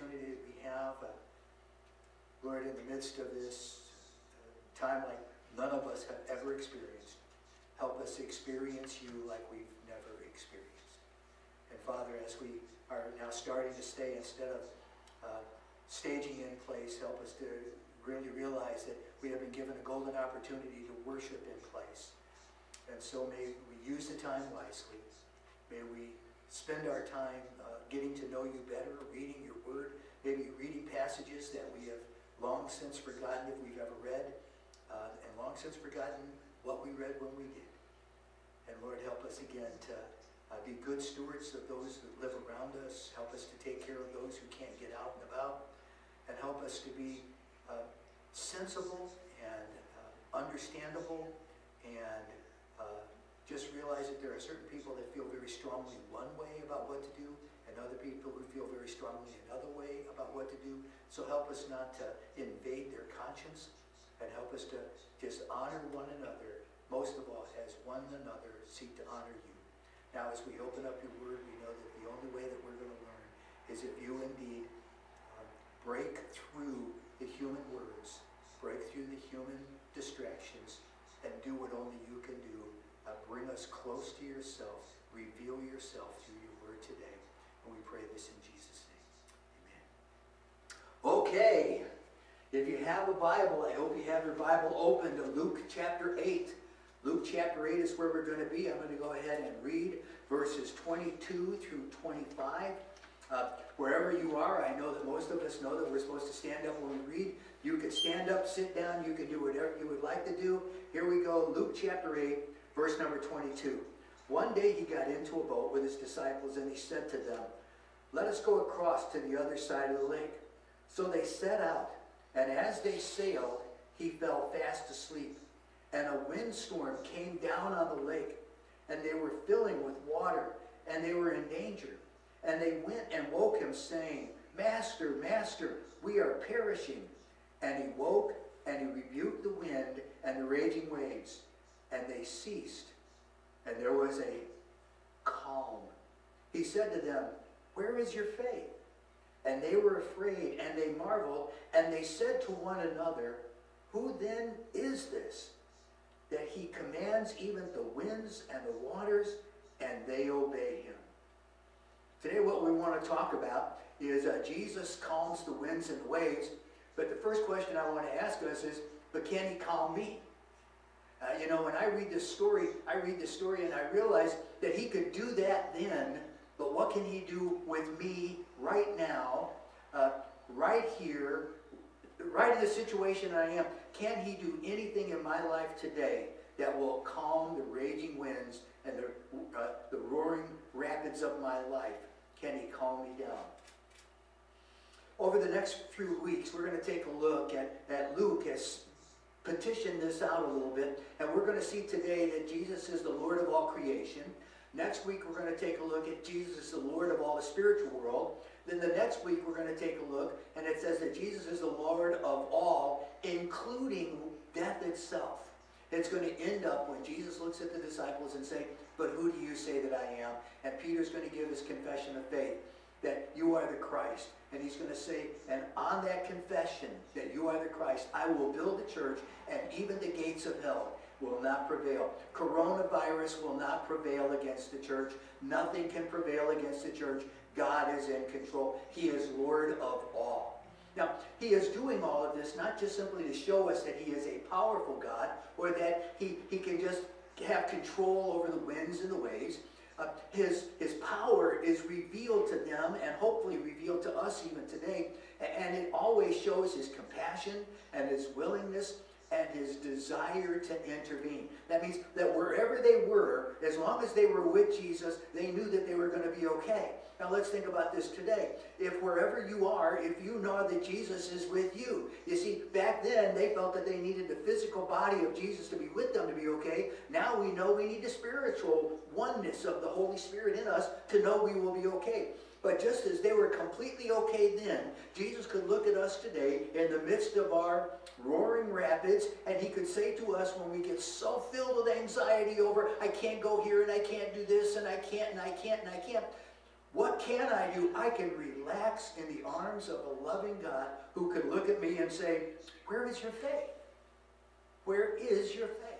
that we have. Uh, Lord, in the midst of this uh, time like none of us have ever experienced, help us experience you like we've never experienced. And Father, as we are now starting to stay, instead of uh, staging in place, help us to really realize that we have been given a golden opportunity to worship in place. And so may we use the time wisely. May we spend our time uh, getting to know you better, reading your word, maybe reading passages that we have long since forgotten if we've ever read, uh, and long since forgotten what we read when we did. And Lord, help us again to uh, be good stewards of those that live around us. Help us to take care of those who can't get out and about. And help us to be uh, sensible and uh, understandable and uh, just realize that there are certain people that feel very strongly one way about what to do and other people who feel very strongly another way about what to do. So help us not to invade their conscience and help us to just honor one another, most of all, as one another seek to honor you. Now, as we open up your word, we know that the only way that we're going to learn is if you indeed uh, break through the human words, break through the human distractions, and do what only you can do. Us close to yourself. Reveal yourself through your word today. And we pray this in Jesus' name. Amen. Okay. If you have a Bible, I hope you have your Bible open to Luke chapter 8. Luke chapter 8 is where we're going to be. I'm going to go ahead and read verses 22 through 25. Uh, wherever you are, I know that most of us know that we're supposed to stand up when we read. You can stand up, sit down, you can do whatever you would like to do. Here we go, Luke chapter 8, verse number 22. One day he got into a boat with his disciples and he said to them, Let us go across to the other side of the lake. So they set out, and as they sailed, he fell fast asleep and a windstorm came down on the lake, and they were filling with water, and they were in danger. And they went and woke him, saying, Master, Master, we are perishing. And he woke, and he rebuked the wind and the raging waves, and they ceased. And there was a calm. He said to them, Where is your faith? And they were afraid, and they marveled, and they said to one another, Who then is this? that he commands even the winds and the waters, and they obey him. Today, what we want to talk about is uh, Jesus calms the winds and the waves. But the first question I want to ask us is, but can he calm me? Uh, you know, when I read this story, I read this story and I realize that he could do that then, but what can he do with me right now, uh, right here, right in the situation I am? Can he do anything in my life today that will calm the raging winds and the, uh, the roaring rapids of my life? Can he calm me down? Over the next few weeks, we're going to take a look at, at Luke has petitioned this out a little bit, and we're going to see today that Jesus is the Lord of all creation. Next week, we're going to take a look at Jesus is the Lord of all the spiritual world. Then the next week, we're going to take a look, and it says that Jesus is the Lord of all, including death itself. It's going to end up when Jesus looks at the disciples and say, but who do you say that I am? And Peter's going to give his confession of faith that you are the Christ. And he's going to say, and on that confession that you are the Christ, I will build the church, and even the gates of hell will not prevail. Coronavirus will not prevail against the church. Nothing can prevail against the church. God is in control. He is Lord of all. Now, he is doing all of this not just simply to show us that he is a powerful God or that he, he can just have control over the winds and the waves. Uh, his, his is revealed to them and hopefully revealed to us even today. And it always shows his compassion and his willingness and his desire to intervene. That means that wherever they were, as long as they were with Jesus, they knew that they were going to be okay. Now let's think about this today. If wherever you are, if you know that Jesus is with you, you see, back then they felt that they needed the physical body of Jesus to be with them to be okay. Now we know we need the spiritual oneness of the Holy Spirit in us to know we will be okay. But just as they were completely okay then, Jesus could look at us today in the midst of our roaring rapids, and he could say to us when we get so filled with anxiety over, I can't go here, and I can't do this, and I can't, and I can't, and I can't. What can I do? I can relax in the arms of a loving God who can look at me and say, Where is your faith? Where is your faith?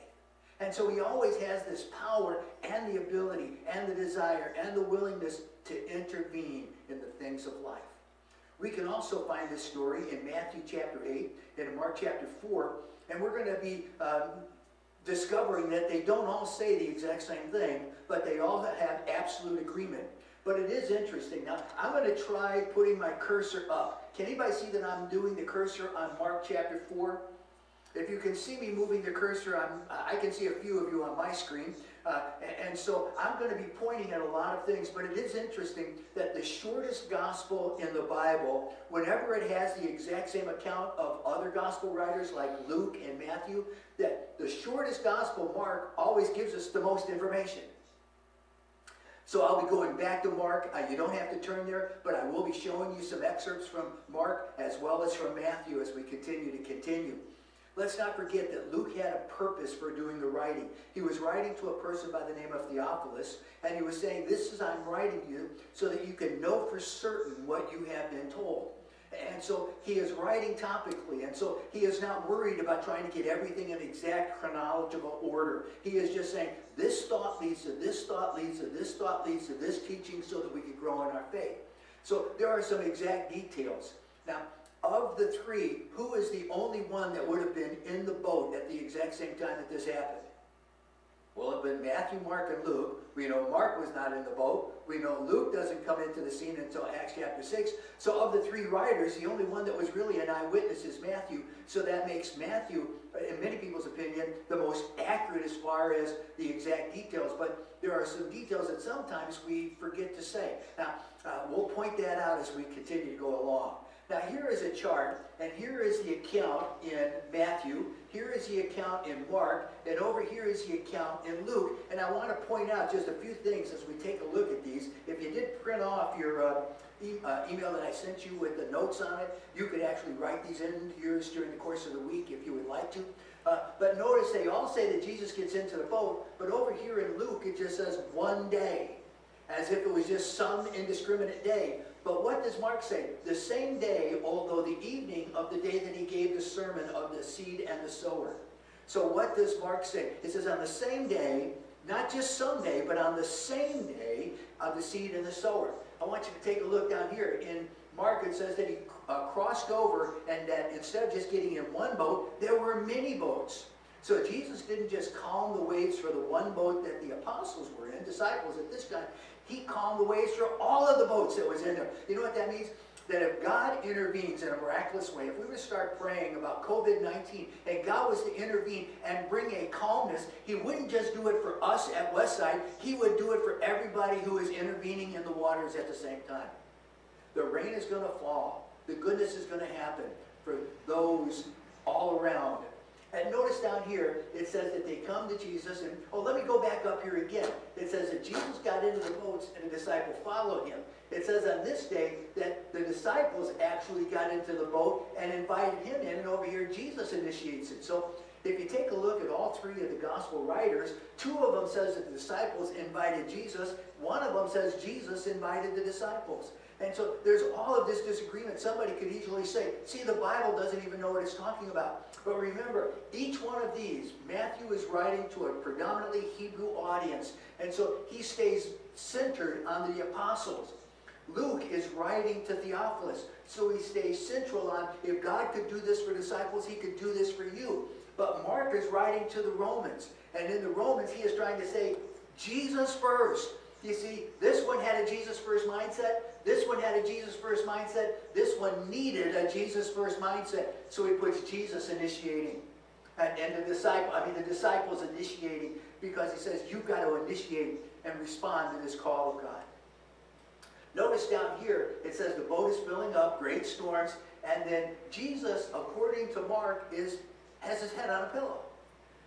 And so he always has this power and the ability and the desire and the willingness to intervene in the things of life. We can also find this story in Matthew chapter 8 and in Mark chapter 4, and we're going to be um, discovering that they don't all say the exact same thing, but they all have absolute agreement. But it is interesting. Now, I'm going to try putting my cursor up. Can anybody see that I'm doing the cursor on Mark chapter 4? If you can see me moving the cursor, I can see a few of you on my screen. Uh, and, and, so I'm going to be pointing at a lot of things, but it is interesting that the shortest gospel in the Bible, whenever it has the exact same account of other gospel writers like Luke and Matthew, that the shortest gospel, Mark, always gives us the most information. So I'll be going back to Mark. Uh, you don't have to turn there, but I will be showing you some excerpts from Mark as well as from Matthew as we continue to continue. Let's not forget that Luke had a purpose for doing the writing. He was writing to a person by the name of Theophilus, and he was saying, This is I'm writing you so that you can know for certain what you have been told. And so he is writing topically, and so he is not worried about trying to get everything in exact chronological order. He is just saying, This thought leads to this thought leads to this thought leads to this teaching so that we can grow in our faith. So there are some exact details. Now, of the three, who is the only one that would have been in the boat at the exact same time that this happened? Well, it would have been Matthew, Mark, and Luke. We know Mark was not in the boat. We know Luke doesn't come into the scene until Acts chapter 6. So of the three writers, the only one that was really an eyewitness is Matthew. So that makes Matthew, in many people's opinion, the most accurate as far as the exact details. But there are some details that sometimes we forget to say. Now, uh, we'll point that out as we continue to go along. Now here is a chart, and here is the account in Matthew, here is the account in Mark, and over here is the account in Luke. And I want to point out just a few things as we take a look at these. If you did print off your uh, e uh, email that I sent you with the notes on it, you could actually write these into yours during the course of the week if you would like to. Uh, but notice they all say that Jesus gets into the boat, but over here in Luke it just says one day, as if it was just some indiscriminate day. But what does Mark say? The same day, although the evening of the day that he gave the sermon of the seed and the sower. So what does Mark say? It says on the same day, not just some day, but on the same day of the seed and the sower. I want you to take a look down here. In Mark, it says that he uh, crossed over and that instead of just getting in one boat, there were many boats. So Jesus didn't just calm the waves for the one boat that the apostles were in, disciples at this time. He calmed the waves for all of the boats that was in there. You know what that means? That if God intervenes in a miraculous way, if we were to start praying about COVID-19 and God was to intervene and bring a calmness, he wouldn't just do it for us at Westside, he would do it for everybody who is intervening in the waters at the same time. The rain is going to fall. The goodness is going to happen for those all around and notice down here, it says that they come to Jesus, and oh, let me go back up here again. It says that Jesus got into the boats and the disciple followed him. It says on this day that the disciples actually got into the boat and invited him in, and over here Jesus initiates it. So if you take a look at all three of the gospel writers, two of them says that the disciples invited Jesus. One of them says Jesus invited the disciples. And so there's all of this disagreement. Somebody could easily say, see, the Bible doesn't even know what it's talking about. But remember, each one of these, Matthew is writing to a predominantly Hebrew audience. And so he stays centered on the apostles. Luke is writing to Theophilus. So he stays central on, if God could do this for disciples, he could do this for you. But Mark is writing to the Romans. And in the Romans, he is trying to say, Jesus first. You see, this one had a Jesus first mindset. This one had a Jesus first mindset. This one needed a Jesus first mindset. So he puts Jesus initiating. And, and the disciple, I mean the disciples initiating because he says you've got to initiate and respond to this call of God. Notice down here, it says the boat is filling up, great storms, and then Jesus, according to Mark, is has his head on a pillow.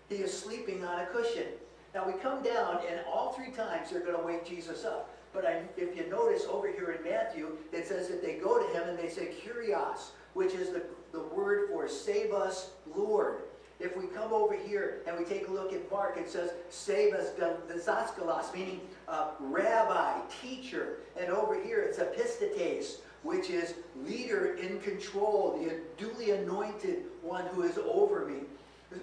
He is sleeping on a cushion. Now we come down, and all three times they're going to wake Jesus up. But I, if you notice over here in Matthew, it says that they go to him and they say, Kyrios, which is the, the word for save us, Lord. If we come over here and we take a look at Mark, it says, save us, didaskalos, meaning uh, rabbi, teacher. And over here it's epistates, which is leader in control, the duly anointed one who is over me.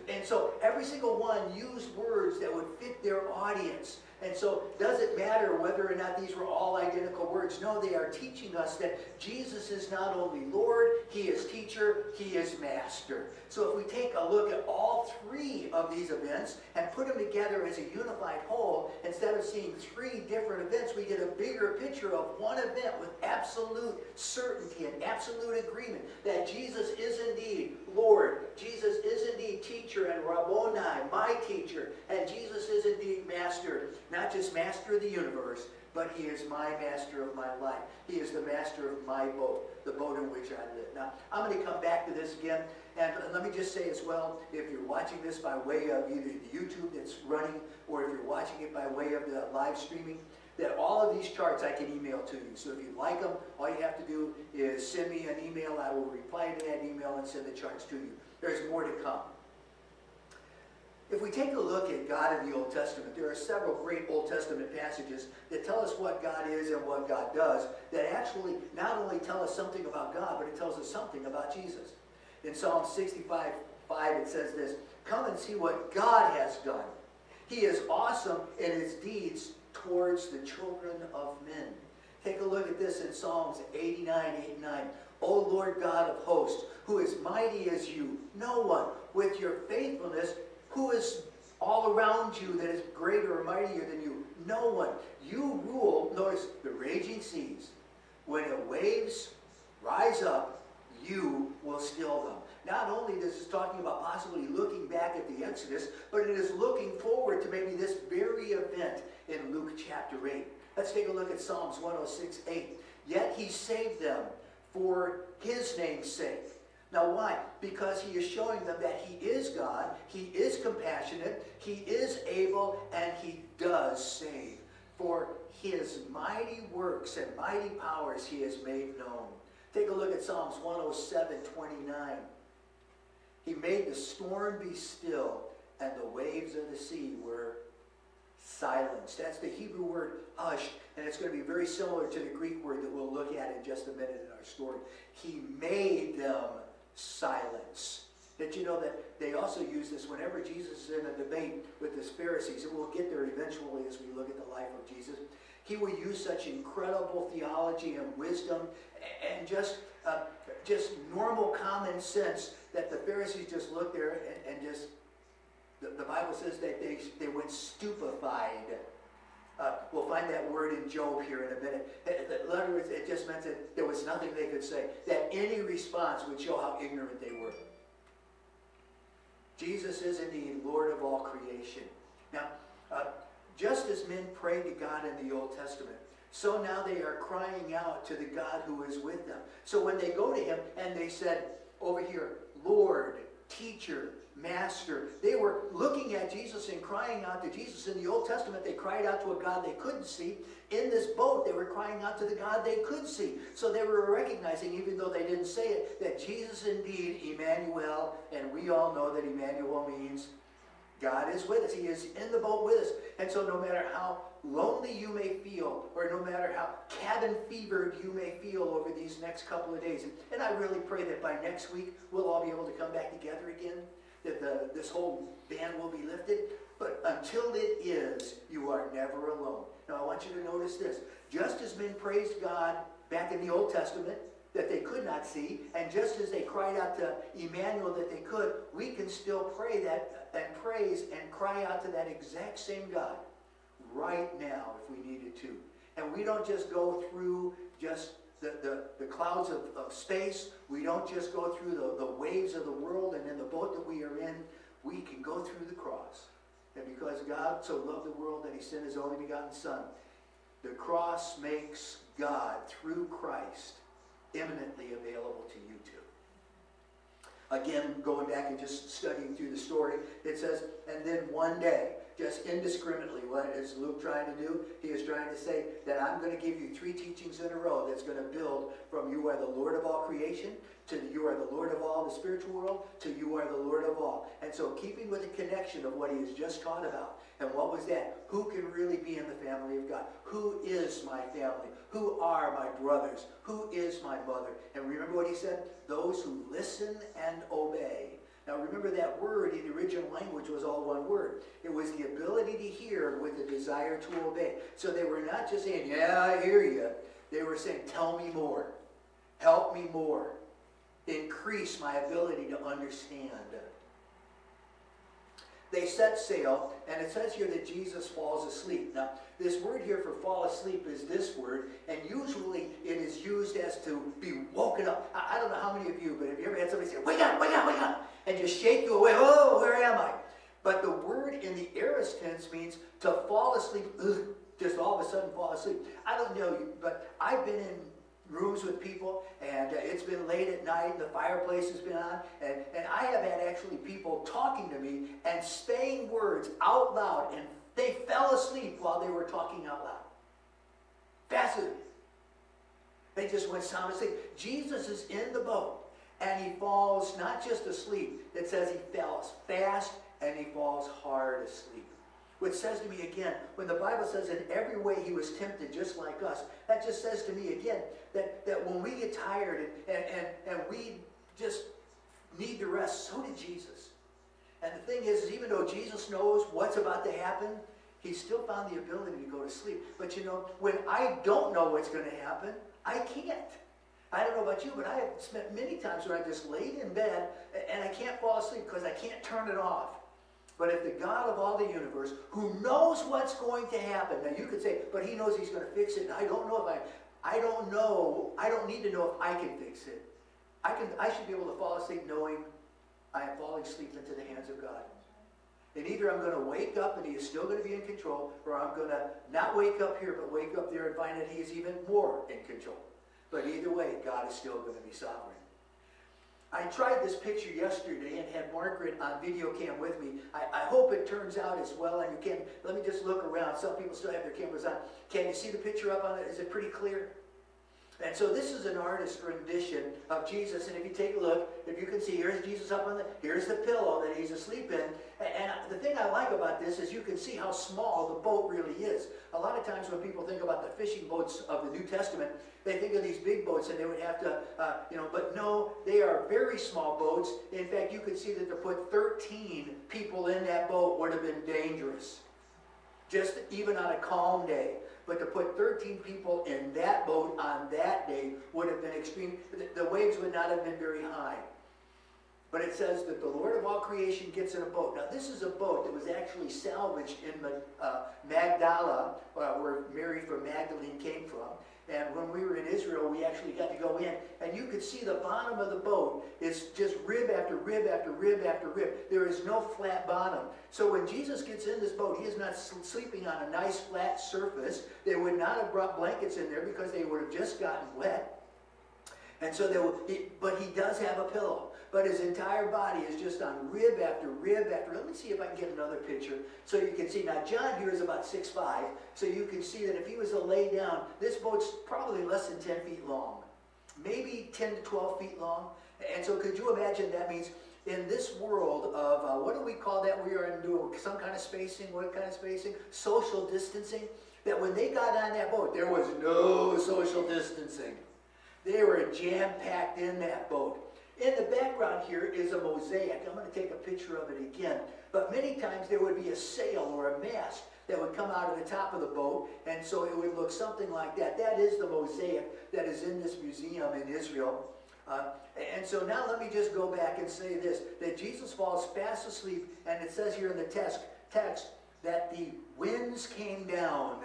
And so every single one used words that would fit their audience. And so does it matter whether or not these were all identical words? No, they are teaching us that Jesus is not only Lord, He is teacher, He is master. So if we take a look at all three of these events and put them together as a unified whole, instead of seeing three different events, we get a bigger picture of one event with absolute certainty and absolute agreement that Jesus is indeed Lord, Jesus is indeed teacher and Rabboni, my teacher, and Jesus is indeed master, not just master of the universe, but he is my master of my life. He is the master of my boat, the boat in which I live. Now, I'm going to come back to this again, and let me just say as well, if you're watching this by way of either the YouTube that's running, or if you're watching it by way of the live streaming, that all of these charts I can email to you. So if you like them, all you have to do is send me an email. I will reply to that email and send the charts to you. There's more to come. If we take a look at God in the Old Testament, there are several great Old Testament passages that tell us what God is and what God does that actually not only tell us something about God, but it tells us something about Jesus. In Psalm 65, 5, it says this, Come and see what God has done. He is awesome in his deeds towards the children of men. Take a look at this in Psalms 89, 8, 9. O Lord God of hosts, who is mighty as you, no one with your faithfulness, who is all around you that is greater or mightier than you. No one. You rule, notice, the raging seas. When the waves rise up, you will still them. Not only this is talking about possibly looking back at the Exodus, but it is looking forward to maybe this very event in Luke chapter 8. Let's take a look at Psalms 106, 8. Yet he saved them for his name's sake. Now why? Because he is showing them that he is God, he is compassionate, he is able, and he does save. For his mighty works and mighty powers he has made known. Take a look at Psalms 107, 29. He made the storm be still, and the waves of the sea were silenced. That's the Hebrew word hushed, and it's going to be very similar to the Greek word that we'll look at in just a minute in our story. He made them silence. Did you know that they also use this whenever Jesus is in a debate with the Pharisees, and we'll get there eventually as we look at the life of Jesus. He will use such incredible theology and wisdom and just, uh, just normal common sense that the Pharisees just looked there and, and just, the, the, Bible says that they, they went stupefied. Uh, we'll find that word in Job here in a minute. In other words, it just meant that there was nothing they could say, that any response would show how ignorant they were. Jesus is indeed Lord of all creation. Now, uh, just as men prayed to God in the Old Testament, so now they are crying out to the God who is with them. So when they go to him and they said, over here, Lord, teacher, master. They were looking at Jesus and crying out to Jesus. In the Old Testament, they cried out to a God they couldn't see. In this boat, they were crying out to the God they could see. So they were recognizing, even though they didn't say it, that Jesus indeed, Emmanuel, and we all know that Emmanuel means God is with us. He is in the boat with us. And so no matter how lonely you may feel, or no matter how cabin fevered you may feel over these next couple of days, and, and I really pray that by next week we'll all be able to come back together again, that the, this whole ban will be lifted. But until it is, you are never alone. Now I want you to notice this. Just as men praised God back in the Old Testament, that they could not see, and just as they cried out to Emmanuel that they could, we can still pray that and praise and cry out to that exact same God right now if we needed to. And we don't just go through just the, the, the clouds of, of space. We don't just go through the, the waves of the world and in the boat that we are in. We can go through the cross. And because God so loved the world that he sent his only begotten Son, the cross makes God, through Christ, eminently available to you too. Again, going back and just studying through the story, it says, and then one day, just indiscriminately. What is Luke trying to do? He is trying to say that I'm going to give you three teachings in a row that's going to build from you are the Lord of all creation to you are the Lord of all the spiritual world to you are the Lord of all. And so keeping with the connection of what he has just taught about. And what was that? Who can really be in the family of God? Who is my family? Who are my brothers? Who is my mother? And remember what he said? Those who listen and obey. Now remember that word in the original language was all one word. It was the ability to hear with the desire to obey. So they were not just saying, yeah, I hear you. They were saying, tell me more. Help me more. Increase my ability to understand. They set sail, and it says here that Jesus falls asleep. Now, this word here for fall asleep is this word, and usually it is used as to be woken up. I, I don't know how many of you, but have you ever had somebody say, wake up, wake up, wake up, and just shake you away, oh, where am I? But the word in the aorist tense means to fall asleep, ugh, just all of a sudden fall asleep. I don't know you, but I've been in rooms with people, and uh, it's been late at night, the fireplace has been on, and, and I have had actually people talking to me and saying words out loud, and they fell asleep while they were talking out loud. Fascinating. They just went sound asleep. Jesus is in the boat, and he falls not just asleep, it says he falls fast and he falls hard asleep. Which says to me again, when the Bible says in every way he was tempted just like us, that just says to me again that, that when we get tired and, and, and, and we just need to rest, so did Jesus. And the thing is, is, even though Jesus knows what's about to happen, he still found the ability to go to sleep. But you know, when I don't know what's going to happen, I can't. I don't know about you, but I have spent many times where I just laid in bed and I can't fall asleep because I can't turn it off. But if the God of all the universe, who knows what's going to happen, now you could say, but he knows he's going to fix it, and I don't know if I, I don't know, I don't need to know if I can fix it. I, can, I should be able to fall asleep knowing I am falling asleep into the hands of God. And either I'm going to wake up and he is still going to be in control, or I'm going to not wake up here, but wake up there and find that he is even more in control. But either way, God is still going to be sovereign. I tried this picture yesterday and had Margaret on video cam with me. I, I, hope it turns out as well. And you can, let me just look around. Some people still have their cameras on. Can you see the picture up on it? Is it pretty clear? And so this is an artist's rendition of Jesus. And if you take a look, if you can see, here's Jesus up on the, here's the pillow that he's asleep in. And the thing I like about this is you can see how small the boat really is. A lot of times when people think about the fishing boats of the New Testament, they think of these big boats and they would have to, uh, you know, but no, they are very small boats. In fact, you could see that to put 13 people in that boat would have been dangerous. Just even on a calm day. But to put 13 people in that boat on that day would have been extreme. The waves would not have been very high. But it says that the Lord of all creation gets in a boat. Now, this is a boat that was actually salvaged in uh, Magdala, uh, where Mary from Magdalene came from. And when we were in Israel, we actually got to go in, and you could see the bottom of the boat is just rib after rib after rib after rib. There is no flat bottom. So when Jesus gets in this boat, he is not sleeping on a nice flat surface. They would not have brought blankets in there because they would have just gotten wet. And so there, will, but he does have a pillow but his entire body is just on rib after rib after. Let me see if I can get another picture so you can see. Now, John here is about six five, so you can see that if he was to lay down, this boat's probably less than 10 feet long, maybe 10 to 12 feet long. And so could you imagine that means in this world of, uh, what do we call that? We are doing some kind of spacing. What kind of spacing? Social distancing. That when they got on that boat, there was no social distancing. They were jam-packed in that boat. In the background here is a mosaic. I'm going to take a picture of it again. But many times there would be a sail or a mast that would come out of the top of the boat, and so it would look something like that. That is the mosaic that is in this museum in Israel. Uh, and so now let me just go back and say this, that Jesus falls fast asleep, and it says here in the text, text that the winds came down.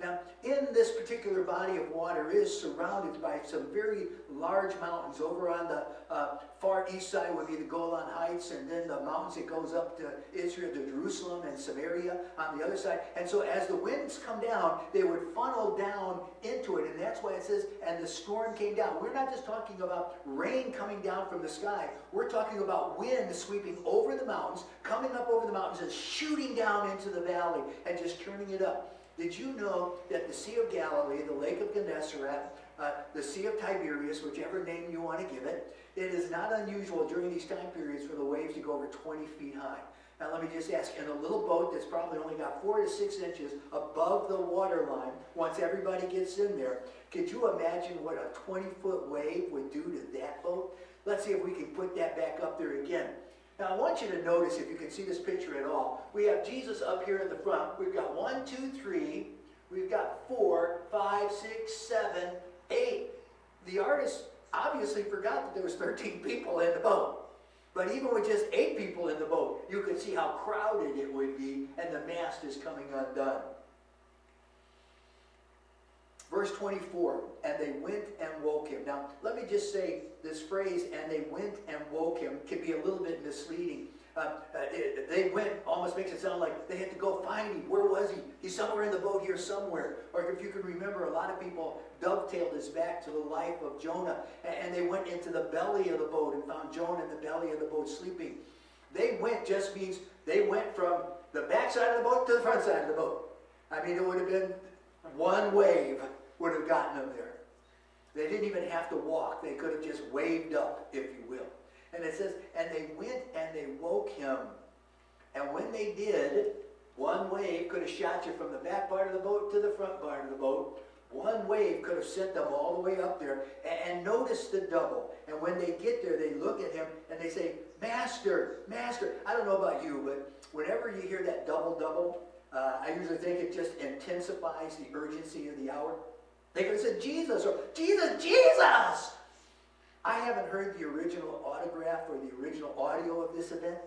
Now, in this particular body of water is surrounded by some very large mountains. Over on the uh, far east side would be the Golan Heights, and then the mountains that goes up to Israel, to Jerusalem and Samaria on the other side. And so as the winds come down, they would funnel down into it. And that's why it says, and the storm came down. We're not just talking about rain coming down from the sky. We're talking about wind sweeping over the mountains, coming up over the mountains and shooting down into the valley and just turning it up. Did you know that the Sea of Galilee, the Lake of Gennesaret, uh, the Sea of Tiberias, whichever name you want to give it, it is not unusual during these time periods for the waves to go over 20 feet high. Now let me just ask, in a little boat that's probably only got four to six inches above the water line, once everybody gets in there, could you imagine what a 20-foot wave would do to that boat? Let's see if we can put that back up there again. Now I want you to notice, if you can see this picture at all, we have Jesus up here in the front. We've got one, two, three. We've got four, five, six, seven, eight. The artist obviously forgot that there was 13 people in the boat. But even with just eight people in the boat, you could see how crowded it would be, and the mast is coming undone. Verse 24, and they went and woke him. Now, let me just say this phrase, and they went and woke him, can be a little bit misleading. Uh, uh, it, they went almost makes it sound like they had to go find him. Where was he? He's somewhere in the boat here somewhere. Or if you can remember, a lot of people dovetailed this back to the life of Jonah. And, and they went into the belly of the boat and found Jonah in the belly of the boat sleeping. They went just means they went from the back side of the boat to the front side of the boat. I mean, it would have been one wave would have gotten them there. They didn't even have to walk. They could have just waved up, if you will. And it says, and they went and they woke him. And when they did, one wave could have shot you from the back part of the boat to the front part of the boat. One wave could have sent them all the way up there. And, and notice the double. And when they get there, they look at him and they say, Master, Master. I don't know about you, but whenever you hear that double, double, uh, I usually think it just intensifies the urgency of the hour. They could have said Jesus or Jesus, Jesus. I haven't heard the original autograph or the original audio of this event,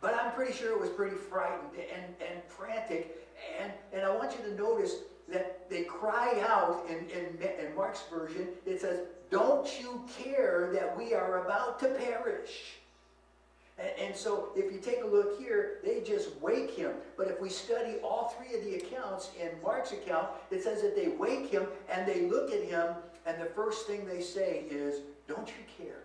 but I'm pretty sure it was pretty frightened and, and frantic. And, and I want you to notice that they cry out in, in, in Mark's version, it says, Don't you care that we are about to perish? And, so if you take a look here, they just wake him. But if we study all three of the accounts in Mark's account, it says that they wake him and they look at him and the first thing they say is, don't you care?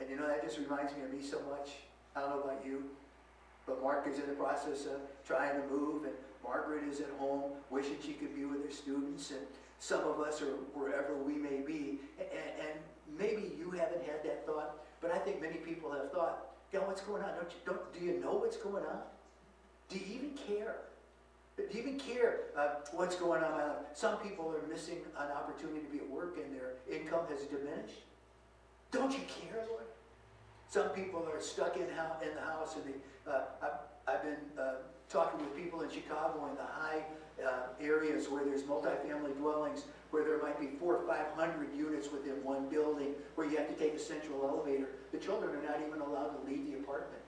And you know, that just reminds me of me so much. I don't know about you, but Mark is in the process of trying to move, and Margaret is at home wishing she could be with her students, and some of us are wherever we may be. And, and maybe you haven't had that thought, but I think many people have thought, yeah, what's going on? Don't you, don't, do you know what's going on? Do you even care? Do you even care uh, what's going on life? Some people are missing an opportunity to be at work and their income has diminished. Don't you care, Lord? Some people are stuck in, in the house and they, uh, I've, I've, been uh, talking with people in Chicago in the high uh, areas where there's multifamily dwellings where there might be four or five hundred units within one building where you have to take a central elevator. The children are not even allowed to leave the apartment.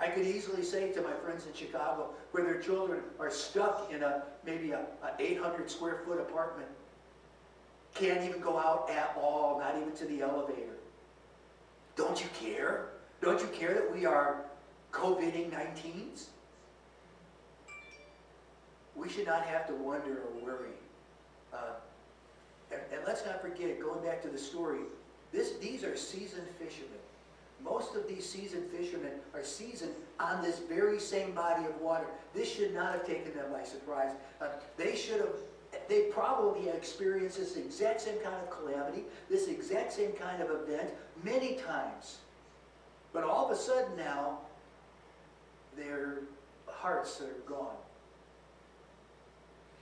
I could easily say to my friends in Chicago, where their children are stuck in a maybe a, a 800 square foot apartment, can't even go out at all, not even to the elevator. Don't you care? Don't you care that we are COVID 19s? We should not have to wonder or worry. Uh, and, and let's not forget, going back to the story, this, these are seasoned fishermen. Most of these seasoned fishermen are seasoned on this very same body of water. This should not have taken them by surprise. Uh, they should have, they probably experienced this exact same kind of calamity, this exact same kind of event many times. But all of a sudden now, their hearts are gone.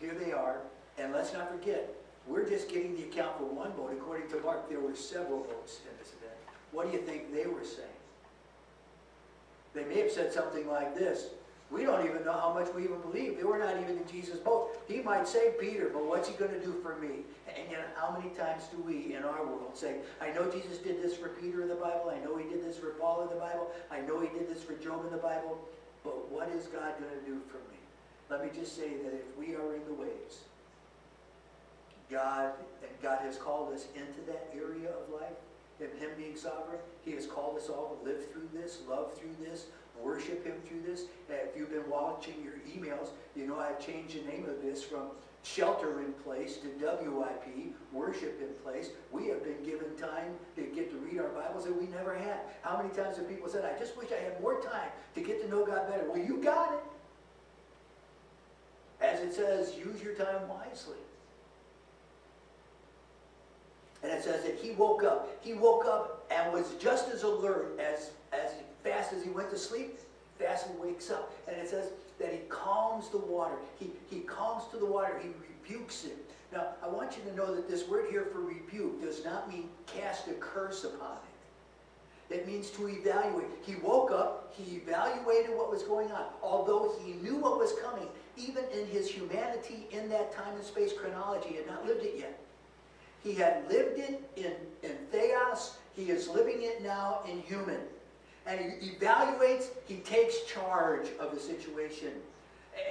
Here they are, and let's not forget, we're just getting the account for one boat. According to Mark, there were several boats in this event. What do you think they were saying? They may have said something like this. We don't even know how much we even believe. They were not even in Jesus' boat. He might say Peter, but what's he going to do for me? And yet, how many times do we in our world say, I know Jesus did this for Peter in the Bible. I know he did this for Paul in the Bible. I know he did this for Job in the Bible. But what is God going to do for me? Let me just say that if we are in the waves, God, and God has called us into that area of life, in Him being sovereign, He has called us all to live through this, love through this, worship Him through this. And if you've been watching your emails, you know I've changed the name of this from shelter in place to WIP, worship in place. We have been given time to get to read our Bibles that we never had. How many times have people said, I just wish I had more time to get to know God better? Well, you got it. As it says, use your time wisely. And it says that he woke up. He woke up and was just as alert as, as fast as he went to sleep, fast and wakes up. And it says that he calms the water. He, he calms to the water. He rebukes it. Now, I want you to know that this word here for rebuke does not mean cast a curse upon it. It means to evaluate. He woke up, he evaluated what was going on. Although he knew what was coming, even in his humanity in that time and space chronology, he had not lived it yet. He had lived it in, in theos, he is living it now in human and he evaluates, he takes charge of the situation.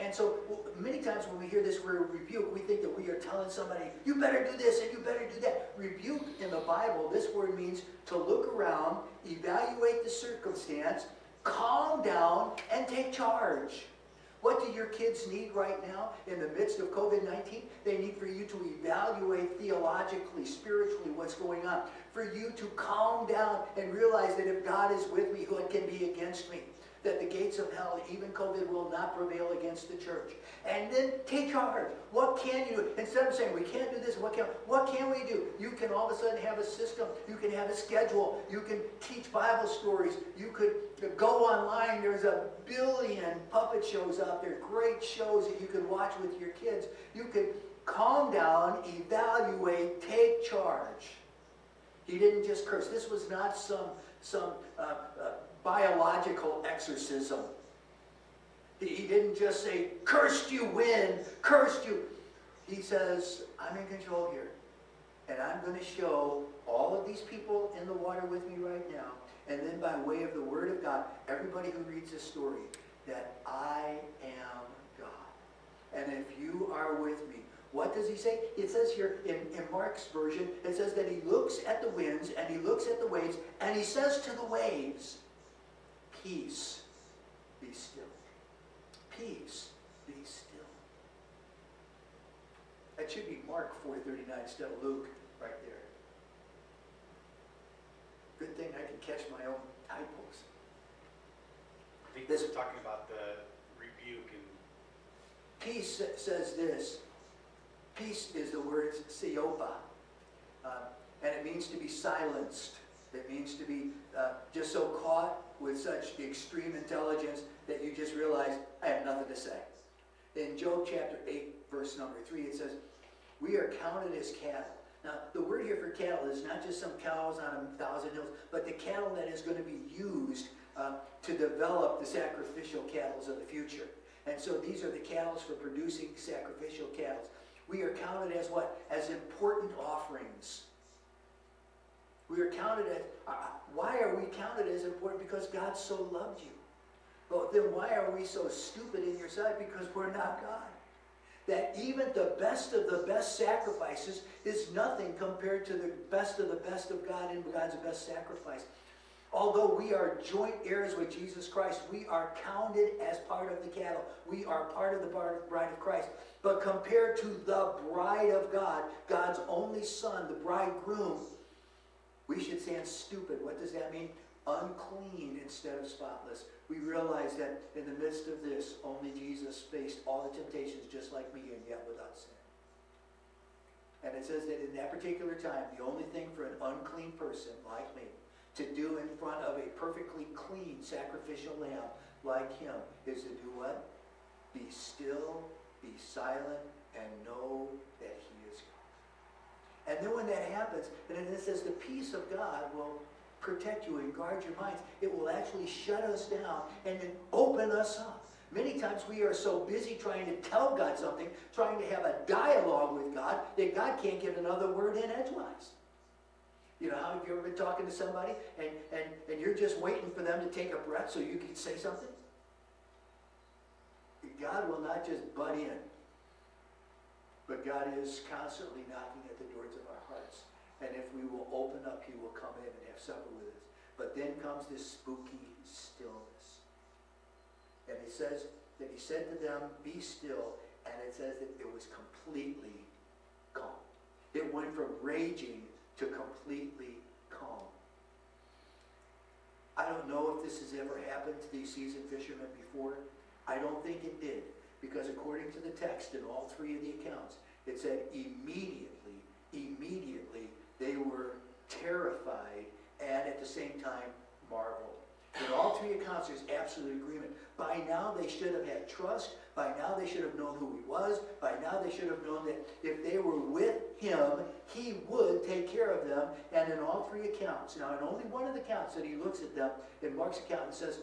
And so many times when we hear this word rebuke, we think that we are telling somebody, you better do this and you better do that. Rebuke in the Bible, this word means to look around, evaluate the circumstance, calm down, and take charge. What do your kids need right now in the midst of COVID-19? They need for you to evaluate theologically, spiritually what's going on. For you to calm down and realize that if God is with me, what can be against me? That the gates of hell, even COVID, will not prevail against the church. And then take charge. What can you do? Instead of saying, we can't do this, what can, what can we do? You can all of a sudden have a system. You can have a schedule. You can teach Bible stories. You could go online. There's a billion puppet shows out there, great shows that you can watch with your kids. You could calm down, evaluate, take charge. He didn't just curse. This was not some, some uh, uh, biological exorcism. He didn't just say, cursed you, win, cursed you. He says, I'm in control here. And I'm going to show all of these people in the water with me right now, and then by way of the Word of God, everybody who reads this story, that I am God. And if you are with me, what does he say? It says here in, in Mark's version, it says that he looks at the winds and he looks at the waves and he says to the waves, Peace, be still. Peace, be still. That should be Mark 4.39 instead of Luke right there. Good thing I can catch my own typos. I think this is talking about the rebuke and... Peace says this. Peace is the word siopa. Uh, and it means to be silenced. It means to be uh, just so caught with such extreme intelligence that you just realize, I have nothing to say. In Job chapter 8, verse number 3, it says, We are counted as cattle. Now, the word here for cattle is not just some cows on a thousand hills, but the cattle that is going to be used uh, to develop the sacrificial cattle of the future. And so these are the cattle for producing sacrificial cattle. We are counted as what? As important offerings. We are counted as, uh, why are we counted as important? Because God so loved you. But then why are we so stupid in your sight? Because we're not God. That even the best of the best sacrifices is nothing compared to the best of the best of God and God's best sacrifice. Although we are joint heirs with Jesus Christ, we are counted as part of the cattle. We are part of the bride of Christ. But compared to the bride of God, God's only son, the bridegroom, we should stand stupid. What does that mean? Unclean instead of spotless. We realize that in the midst of this, only Jesus faced all the temptations just like me and yet without sin. And it says that in that particular time, the only thing for an unclean person like me to do in front of a perfectly clean sacrificial lamb like him is to do what? Be still, be silent, and know that he and then when that happens, and then it says the peace of God will protect you and guard your minds. It will actually shut us down and then open us up. Many times we are so busy trying to tell God something, trying to have a dialogue with God, that God can't get another word in edgewise. You know, how have you ever been talking to somebody and, and, and you're just waiting for them to take a breath so you can say something? God will not just butt in, but God is constantly knocking at the doors of our hearts. And if we will open up, he will come in and have supper with us. But then comes this spooky stillness. And he says that he said to them, be still. And it says that it was completely calm. It went from raging to completely calm. I don't know if this has ever happened to these seasoned fishermen before. I don't think it did. Because according to the text in all three of the accounts, it said immediately, immediately they were terrified and at the same time marveled. In all three accounts, there's absolute agreement. By now, they should have had trust. By now, they should have known who he was. By now, they should have known that if they were with him, he would take care of them. And in all three accounts, now in only one of the accounts that he looks at them, in Mark's account, and says,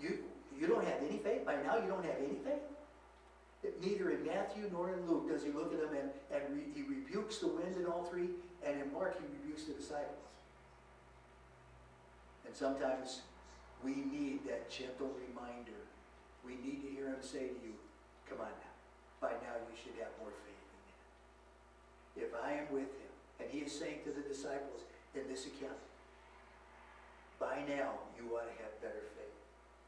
you, you don't have any faith? By now, you don't have any faith? Neither in Matthew nor in Luke does he look at them and, and re, he rebukes the wind in all three, and in Mark he rebukes the disciples. And sometimes we need that gentle reminder. We need to hear him say to you, come on now. By now you should have more faith in me. If I am with him, and he is saying to the disciples in this account, by now you ought to have better faith.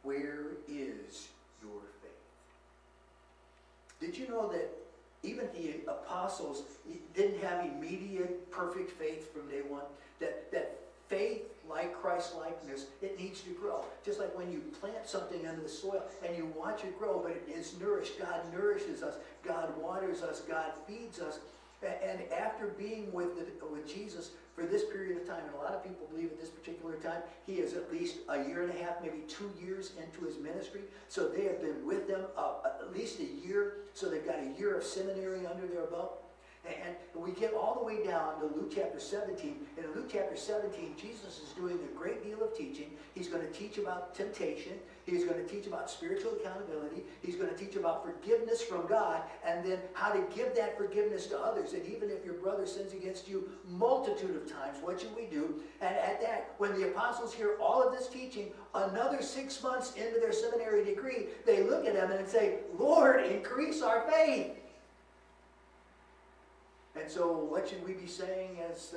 Where is your faith? Did you know that even the apostles didn't have immediate perfect faith from day one? That, that faith, like Christ likeness, it needs to grow. Just like when you plant something under the soil and you watch it grow, but it is nourished. God nourishes us. God waters us. God feeds us. And after being with, the, with Jesus for this period of time, and a lot of people believe at this particular time, he is at least a year and a half, maybe two years into his ministry. So they have been with them uh, at least a year. So they've got a year of seminary under their belt. And we get all the way down to Luke chapter 17. And in Luke chapter 17, Jesus is doing a great deal of teaching. He's going to teach about temptation. He's going to teach about spiritual accountability. He's going to teach about forgiveness from God and then how to give that forgiveness to others. And even if your brother sins against you multitude of times, what should we do? And at that, when the apostles hear all of this teaching, another six months into their seminary degree, they look at him and say, Lord, increase our faith. And so what should we be saying as,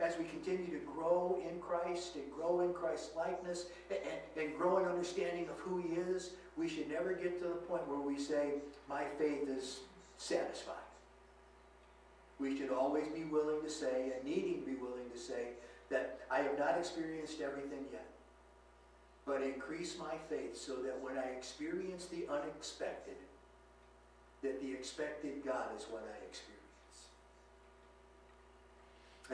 as we continue to grow in Christ and grow in Christ's likeness and, and grow in understanding of who he is? We should never get to the point where we say, my faith is satisfied. We should always be willing to say and needing to be willing to say that I have not experienced everything yet. But increase my faith so that when I experience the unexpected, that the expected God is what I experience.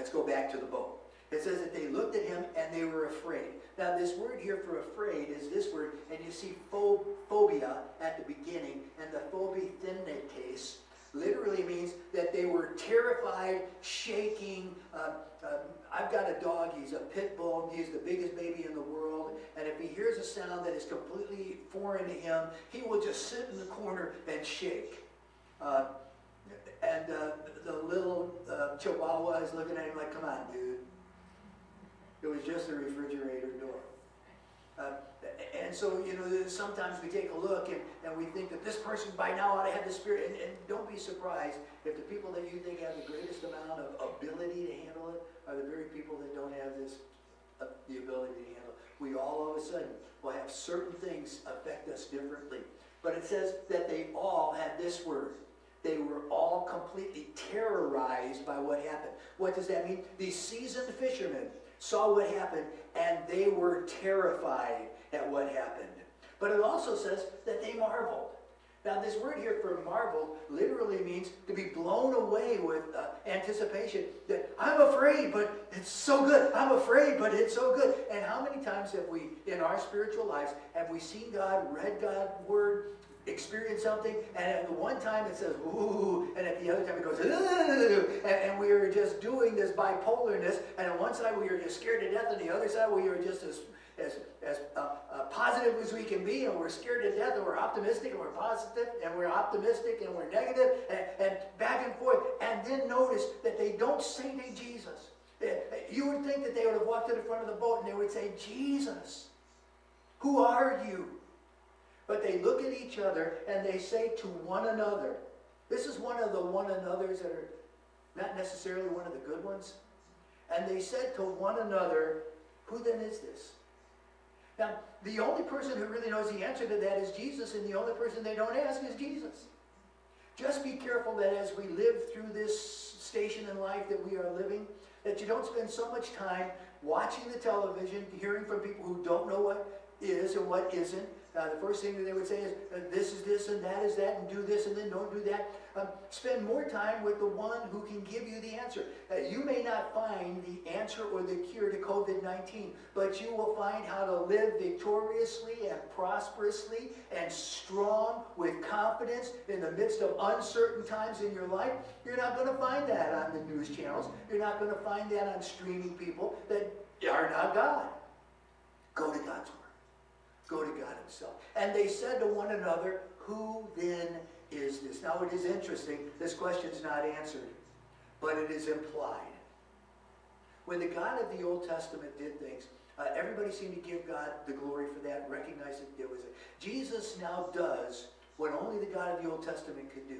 Let's go back to the boat. It says that they looked at him and they were afraid. Now, this word here for afraid is this word, and you see phobia at the beginning, and the phobithene case literally means that they were terrified, shaking. Uh, uh, I've got a dog, he's a pit bull, he's the biggest baby in the world, and if he hears a sound that is completely foreign to him, he will just sit in the corner and shake. Uh, and uh, the little uh, chihuahua is looking at him like, come on, dude. It was just a refrigerator door. Uh, and so, you know, sometimes we take a look and, and we think that this person by now ought to have the spirit. And, and don't be surprised if the people that you think have the greatest amount of ability to handle it are the very people that don't have this, uh, the ability to handle it. We all, all of a sudden, will have certain things affect us differently. But it says that they all had this word they were all completely terrorized by what happened. What does that mean? These seasoned fishermen saw what happened and they were terrified at what happened. But it also says that they marveled. Now, this word here for marvel literally means to be blown away with uh, anticipation. That I'm afraid, but it's so good. I'm afraid, but it's so good. And how many times have we, in our spiritual lives, have we seen God, read God's word, experience something, and at the one time it says, ooh, and at the other time it goes, and, and, we are just doing this bipolarness, and on one side we are just scared to death, and the other side we are just as, as, as uh, uh, positive as we can be, and we're scared to death, and we're optimistic, and we're positive, and we're optimistic, and we're negative, and, and back and forth. And then notice that they don't say to Jesus. Eh, you would think that they would have walked to the front of the boat and they would say, Jesus, who are you? But they look at each other and they say to one another, this is one of the one another's that are not necessarily one of the good ones. And they said to one another, Who then is this? Now, the only person who really knows the answer to that is Jesus, and the only person they don't ask is Jesus. Just be careful that as we live through this station in life that we are living, that you don't spend so much time watching the television, hearing from people who don't know what is and what isn't, uh, the first thing that they would say is, uh, this is this and that is that, and do this and then don't do that. Um, spend more time with the one who can give you the answer. Uh, you may not find the answer or the cure to COVID 19, but you will find how to live victoriously and prosperously and strong with confidence in the midst of uncertain times in your life. You're not going to find that on the news channels. You're not going to find that on streaming people that are not God. Go to God's Word. Go to God himself. And they said to one another, Who then is this? Now it is interesting, this question is not answered, but it is implied. When the God of the Old Testament did things, uh, everybody seemed to give God the glory for that, recognize that there was a. Jesus now does what only the God of the Old Testament could do.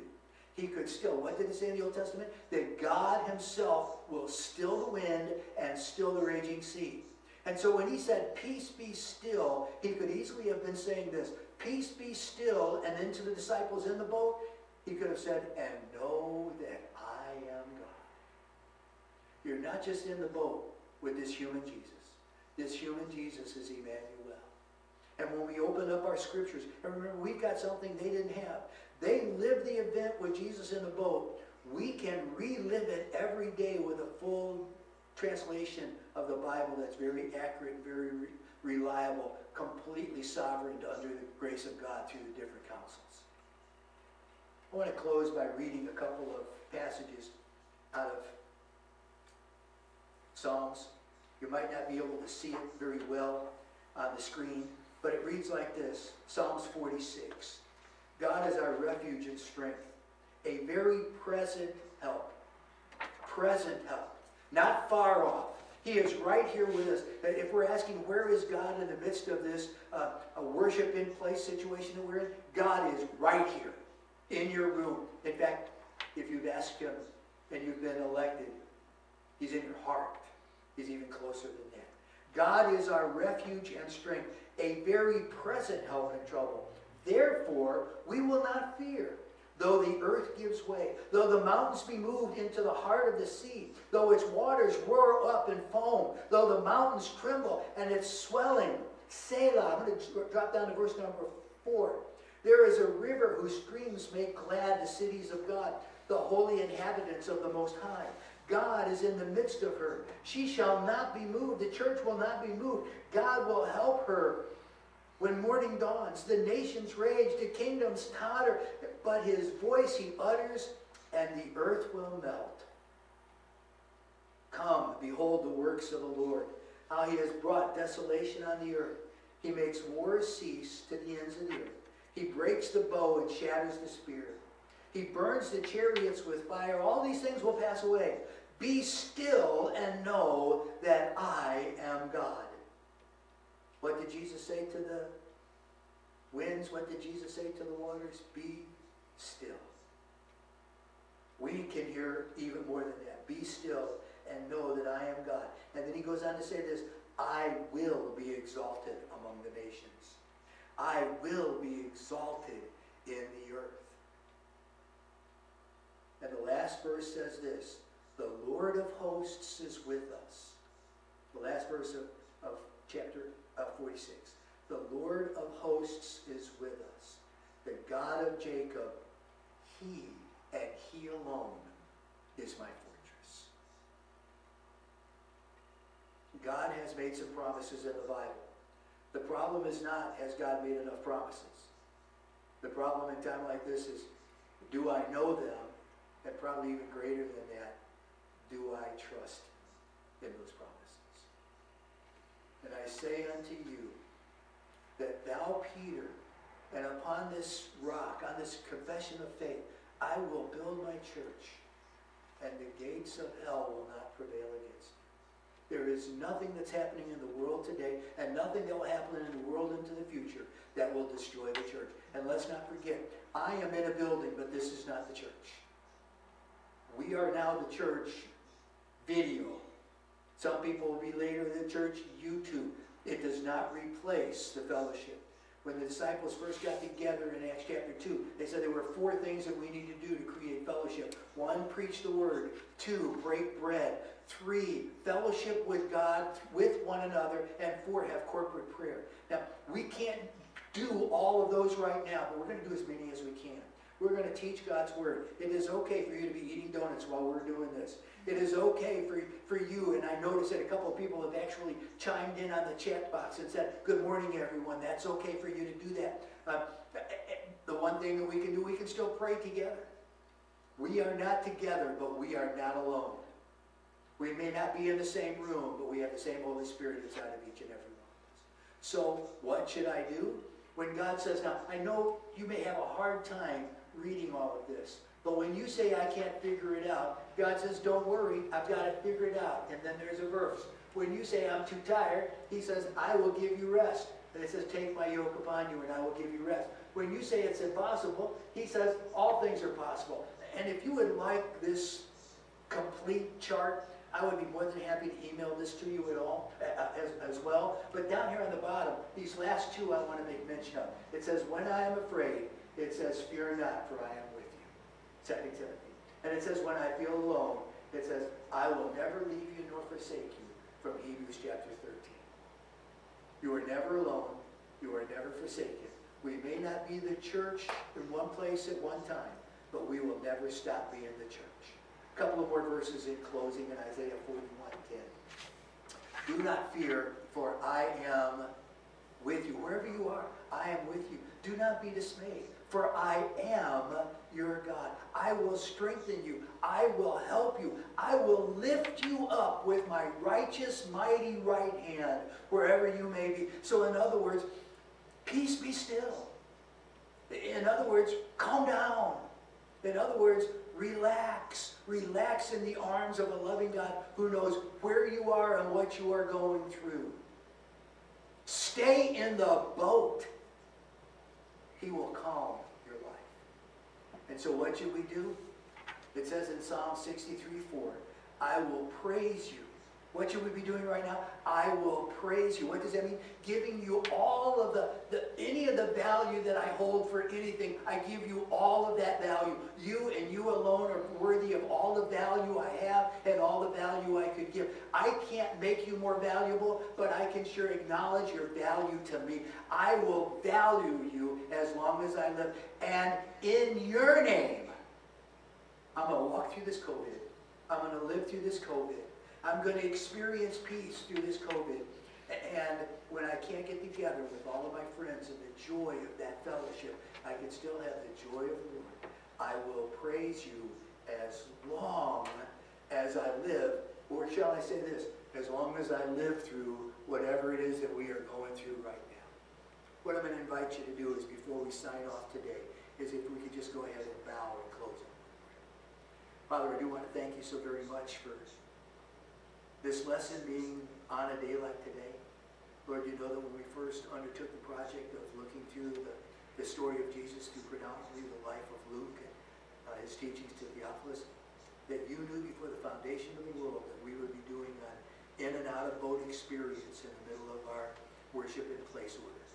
He could still, what did it say in the Old Testament? That God himself will still the wind and still the raging sea. And so when he said, Peace be still, he could easily have been saying this Peace be still, and then to the disciples in the boat, he could have said, And know that I am God. You're not just in the boat with this human Jesus. This human Jesus is Emmanuel. And when we open up our scriptures, and remember, we've got something they didn't have. They lived the event with Jesus in the boat. We can relive it every day with a full translation of the Bible that's very accurate, very re reliable, completely sovereign under the grace of God through the different councils. I want to close by reading a couple of passages out of Psalms. You might not be able to see it very well on the screen, but it reads like this Psalms 46. God is our refuge and strength, a very present help. Present help not far off. He is right here with us. If we're asking where is God in the midst of this uh, a worship in place situation that we're in, God is right here in your room. In fact, if you've asked Him and you've been elected, He's in your heart. He's even closer than that. God is our refuge and strength, a very present help in trouble. Therefore, we will not fear though the earth gives way, though the mountains be moved into the heart of the sea, though its waters roar up and foam, though the mountains tremble and its swelling. Selah. I'm going to drop down to verse number four. There is a river whose streams make glad the cities of God, the holy inhabitants of the Most High. God is in the midst of her. She shall not be moved. The church will not be moved. God will help her when morning dawns, the nations rage, the kingdoms totter, but his voice he utters, and the earth will melt. Come, behold the works of the Lord, how he has brought desolation on the earth. He makes wars cease to the ends of the earth. He breaks the bow and shatters the spear. He burns the chariots with fire. All these things will pass away. Be still and know that I am God. What did Jesus say to the winds? What did Jesus say to the waters? Be still. We can hear even more than that. Be still and know that I am God. And then he goes on to say this I will be exalted among the nations. I will be exalted in the earth. And the last verse says this The Lord of hosts is with us. The last verse of, of chapter uh, 46. The Lord of hosts is with us. The God of Jacob, he and he alone is my fortress. God has made some promises in the Bible. The problem is not, has God made enough promises? The problem in time like this is, do I know them? And probably even greater than that, do I trust in those promises? And I say unto you that thou, Peter, and upon this rock, on this confession of faith, I will build my church, and the gates of hell will not prevail against it. There is nothing that's happening in the world today and nothing that will happen in the world into the future that will destroy the church. And let's not forget, I am in a building, but this is not the church. We are now the church video. Some people will be later the church YouTube. It does not replace the fellowship. When the disciples first got together in Acts chapter 2, they said there were four things that we need to do to create fellowship. One, preach the word. Two, break bread. Three, fellowship with God, with one another. And four, have corporate prayer. Now, we can't do all of those right now, but we're going to do as many as we can. We're going to teach God's word. It is okay for you to be eating donuts while we're doing this. It is okay for, for you, and I noticed that a couple of people have actually chimed in on the chat box and said, good morning, everyone. That's okay for you to do that. Uh, the one thing that we can do, we can still pray together. We are not together, but we are not alone. We may not be in the same room, but we have the same Holy Spirit inside of each and every one of us. So what should I do? When God says, now, I know you may have a hard time reading all of this. But when you say, I can't figure it out, God says, don't worry, I've got to figure it out. And then there's a verse. When you say, I'm too tired, he says, I will give you rest. And it says, take my yoke upon you and I will give you rest. When you say it's impossible, he says, all things are possible. And if you would like this complete chart, I would be more than happy to email this to you at all, uh, as, as well. But down here on the bottom, these last two I want to make mention of. It says, when I am afraid, it says, fear not, for I am with you. Second Timothy. And it says, when I feel alone, it says, I will never leave you nor forsake you, from Hebrews chapter 13. You are never alone. You are never forsaken. We may not be the church in one place at one time, but we will never stop being the church. A couple of more verses in closing in Isaiah 41:10. Do not fear, for I am with you. Wherever you are, I am with you. Do not be dismayed, for I am your God. I will strengthen you. I will help you. I will lift you up with my righteous, mighty right hand wherever you may be. So, in other words, peace be still. In other words, calm down. In other words, relax. Relax in the arms of a loving God who knows where you are and what you are going through. Stay in the boat. He will calm your life. And so what should we do? It says in Psalm 63, 4, I will praise you what should we be doing right now? I will praise you. What does that mean? Giving you all of the, the, any of the value that I hold for anything. I give you all of that value. You and you alone are worthy of all the value I have and all the value I could give. I can't make you more valuable, but I can sure acknowledge your value to me. I will value you as long as I live. And in your name, I'm going to walk through this COVID. I'm going to live through this COVID. I'm going to experience peace through this COVID. And when I can't get together with all of my friends and the joy of that fellowship, I can still have the joy of the Lord. I will praise you as long as I live, or shall I say this, as long as I live through whatever it is that we are going through right now. What I'm going to invite you to do is before we sign off today, is if we could just go ahead and bow and close it. Father, I do want to thank you so very much for this lesson being on a day like today, Lord, you know that when we first undertook the project of looking through the, the story of Jesus through predominantly the life of Luke and uh, his teachings to Theophilus, that you knew before the foundation of the world that we would be doing an in and out of boat experience in the middle of our worship in place orders.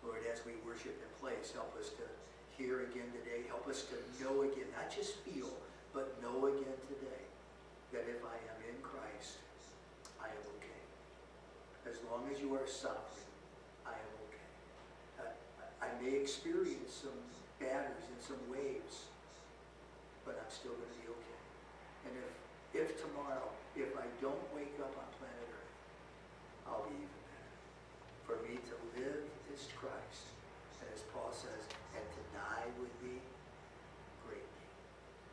Lord, as we worship in place, help us to hear again today. Help us to know again, not just feel, but know again today that if I am in Christ, I am okay. As long as you are sovereign, I am okay. Uh, I may experience some batters and some waves, but I'm still going to be okay. And if, if tomorrow, if I don't wake up on planet Earth, I'll be even better. For me to live is Christ, and as Paul says, and to die would be great.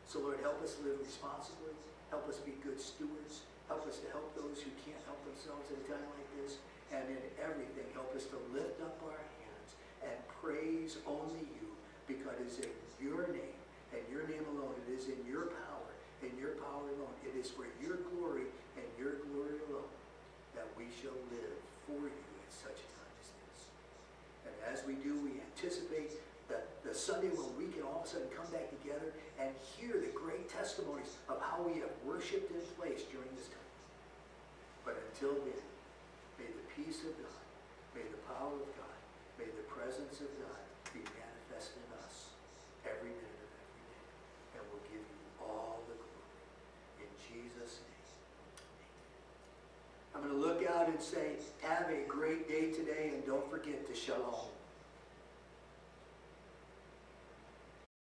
So Lord, help us live responsibly. Help us be good stewards. Help us to help those who can't help themselves at a time like this. And in everything, help us to lift up our hands and praise only you because it is in your name and your name alone. It is in your power in your power alone. It is for your glory and your glory alone that we shall live for you at such a time as this. And as we do, we anticipate that the Sunday when we can all of a sudden come back together and hear the great testimonies of how we have worshiped in place during this time. But until then, may the peace of God, may the power of God, may the presence of God be manifest in us every minute of every day. And we'll give you all the glory. In Jesus' name. I'm going to look out and say, have a great day today and don't forget to shalom.